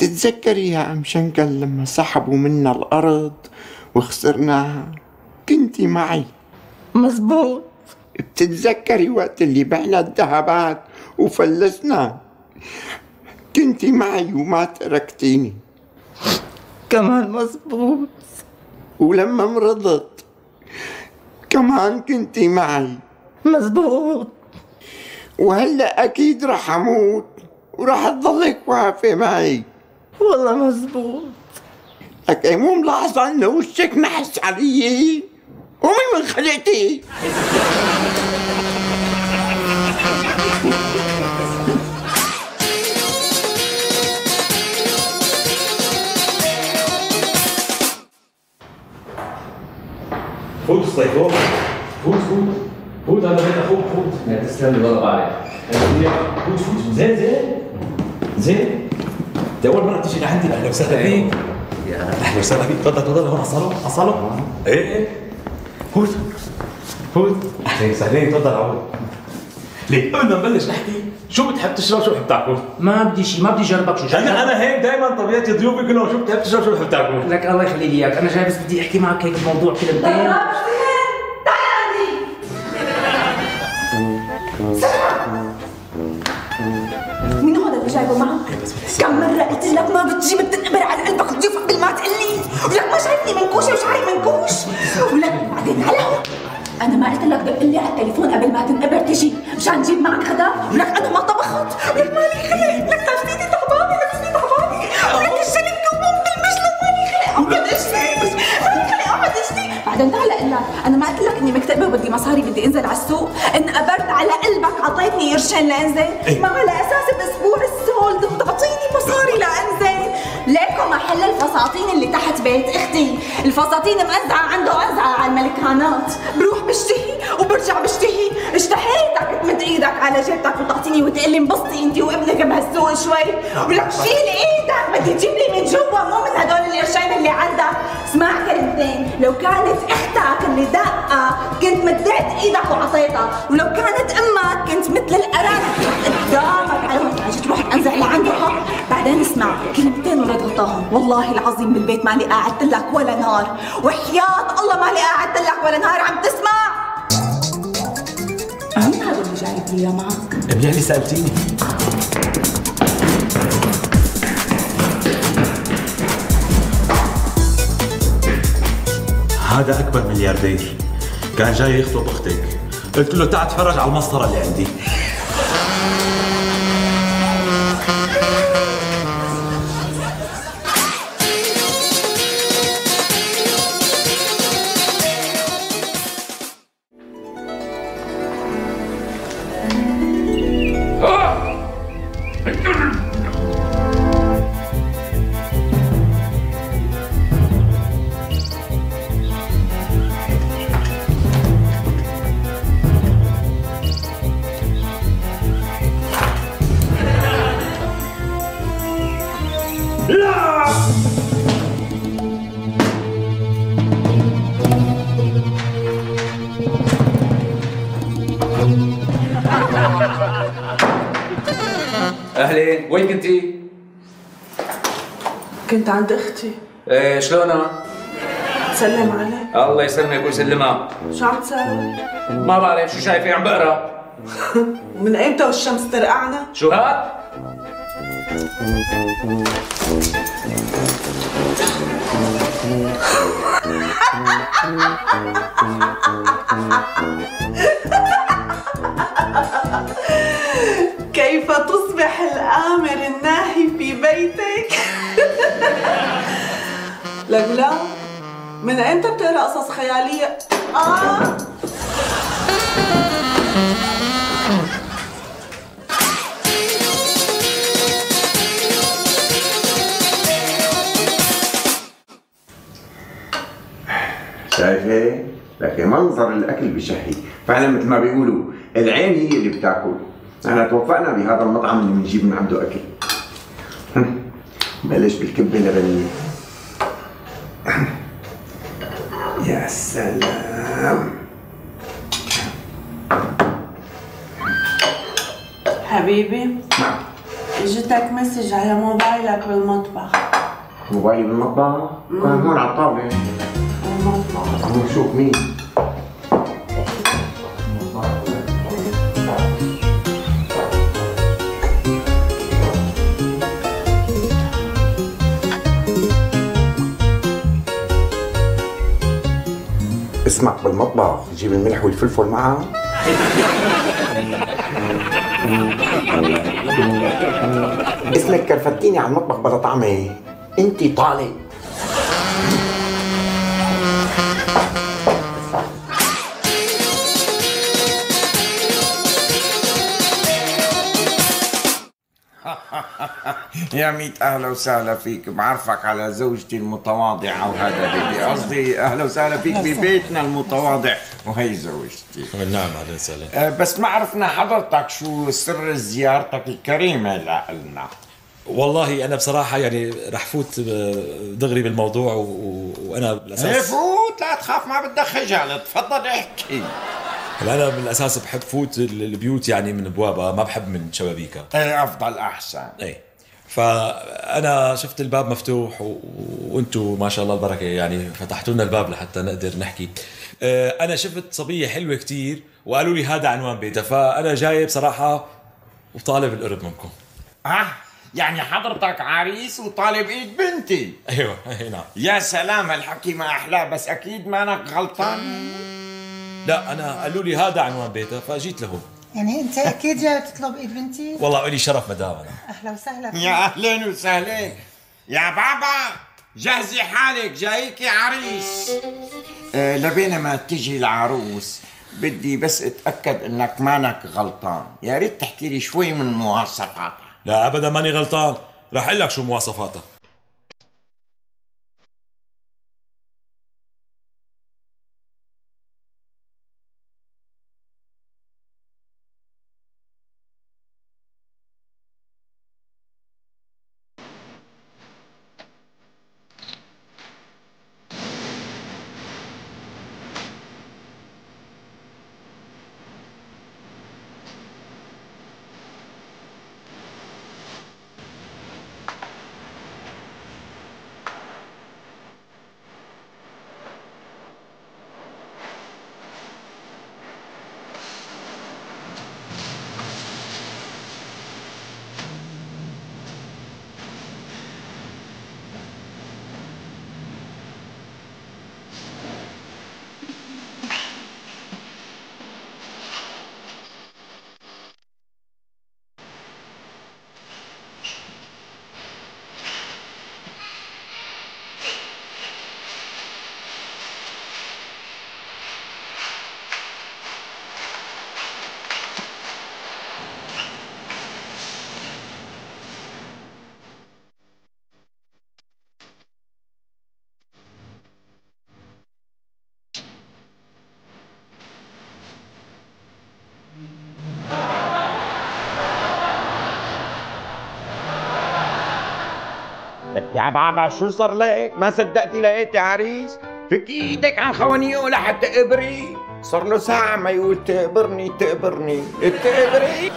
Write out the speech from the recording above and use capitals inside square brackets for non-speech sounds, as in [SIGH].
بتتذكري يا أم شنكل لما سحبوا منا الأرض وخسرناها؟ كنتي معي. مزبوط. بتتذكري وقت اللي بعنا الذهبات وفلسنا؟ كنتي معي وما تركتيني. كمان مزبوط. ولما مرضت كمان كنتي معي. مزبوط. وهلأ أكيد رح أموت وراح تضلك واقفه معي. والله مزبوط لك مو ملاحظة إنه وشك نحس علي. قومي من خلقتي فوت الصيفون فوت. فوت فوت. هذا بيت أخوك فوت. تسلم لي والله بعرف فوت فوت. زين زين. زين. انت أول مرة تيجي لعندي أهلا وسهلا فيك أهلا وسهلا فيك تفضل تفضل. هون اصلوا اصلوا إيه إيه؟ فوت فوت أهلا وسهلا تفضل عود ليه؟ قبل ما نبلش نحكي شو بتحب تشرب؟ شو بتحب تاكل؟ ما بدي شيء ما بدي جربك شو أنا أنا هيك دائما طبيعتي ضيوفي كلهم شو بتحب تشرب؟ شو بتحب تاكل؟ لك الله يخلي لي إياك. أنا جاي بس بدي أحكي معك هيك بموضوع كلمتين مين هذا اللي جايبه معك؟ كم مرة قلت لك ما بتجي بتنقبر على قلبك وتضيف قبل ما تقول لي ولك ما شايفني منكوشة وشعري منكوش. ولك بعدين هلا أنا ما قلت لك دق لي على التليفون قبل ما تنقبر تجي. مشان نجيب معك غدا. ولك أنا ما طبخت. ولك مالي خلق. ولك تفسيتي تعبانة نفسي تعبانة ولك الجلد كوم بالمجلة مالي خلق. أقعد اشتي اشتي بعدين تعال لك أنا. ما قلت لك إني مكتئبة وبدي مصاري بدي أنزل على السوق. انقبرت على قلبك عطيتني قرشين لأنزل. ما على أساس بأسبوع السولد بتعطيني مصاري لأنزل. ليكو محل الفساتين اللي تحت بيت أختي. الفساتين موزعة عنده وزعة على الملكانات. بروح بشتهي وبرجع بشتهي. اشتهيتك على جيبتك وتعطيني وتقلي انبسطي أنت وابنك بهالسوق شوي. ولك شيل إيدك بدي تجيب لي من جوا مو من هدول القرشين اللي عندك. اسمع كلمتين لو كانت أختك اللي دقة كنت مديت إيدك وعطيتها. ولو كانت أمك كنت مثل الأرانب. قدامك على اجيت رحت انزع لعندها بعدين اسمع كلمتين ورد غطاهم والله العظيم بالبيت مالي قاعدت لك ولا نهار. وحياة الله مالي قاعدت لك ولا نهار. عم تسمع؟ إياه معك؟ اللي سألتيني. هذا أكبر ملياردير. كان جاي يخطب أختك. قلت له تعال اتفرج على المسطرة اللي عندي. وين كنتي؟ كنت عند أختي إيه شلونها؟ تسلم علي الله يسلمك ويسلمها شو عم تساوي؟ ما بعرف شو شايفه عم بقرا [LAUGHS] من ايمتى والشمس ترقعنا؟ شو هاد؟ [LAUGHS] من ايمتى بتقرأ قصص خيالية؟ آه شايفة؟ لكن منظر الأكل بشهي فعلا مثل ما بيقولوا العين هي اللي بتاكل أنا توفقنا بهذا المطعم اللي بنجيب من عنده أكل بلش بالكبة لبنية يا سلام. حبيبي نعم اجتك مسج على موبايلك بالمطبخ موبايلي بالمطبخ كان هون على الطاولة بالمطبخ عم نشوف مين. اسمك بالمطبخ جيب الملح والفلفل معها اسمك كرفتيني على المطبخ بلا طعمه انت طالب يا ميت أهلا وسهلا فيك. بعرفك على زوجتي المتواضعة وهذا بيبي قصدي أهلا وسهلا فيك ببيتنا المتواضع. وهي زوجتي. نعم أهلا وسهلا. أه، بس ما عرفنا حضرتك شو سر زيارتك الكريمة لنا. والله أنا بصراحة يعني رح فوت دغري بالموضوع و... و... وأنا بالاساس فوت لا تخاف ما بدك خجل تفضل احكي. هلا أنا بالاساس بحب فوت ال- البيوت يعني من أبوابها ما بحب من شبابيكها. إيه أفضل أحسن. إيه. فأنا شفت الباب مفتوح و... وأنتم ما شاء الله البركة يعني فتحتوا لنا الباب لحتى نقدر نحكي. آه، أنا شفت صبية حلوة كتير وقالوا لي هذا عنوان بيتها فأنا جاي بصراحه وطالب القرب منكم. آه يعني حضرتك عريس وطالب إيد بنتي. أيوه أي نعم. يا سلام هالحكي ما احلاه بس أكيد مانك غلطان. لا أنا قالوا لي هذا عنوان بيتها فجيت لهون يعني أنت أكيد جاي تطلب إيد بنتي؟ والله لي شرف مدام أنا. أهلا وسهلا. فيك. يا اهلين وسهلين يا بابا جهزي حالك جايكي عريس. آه لبين ما تجي العروس. بدي بس أتأكد إنك مانك غلطان. يا ريت تحكي لي شوي من مواصفاتها. لا ابدا ماني غلطان. رح أقول لك شو مواصفاتها. يا بابا شو صار لك؟ ما صدقتي لقيتي عريس؟ فك إيدك عن خوانيه لحتى تقبري صار له ساعة ما يقول تقبرني تقبرني تقبري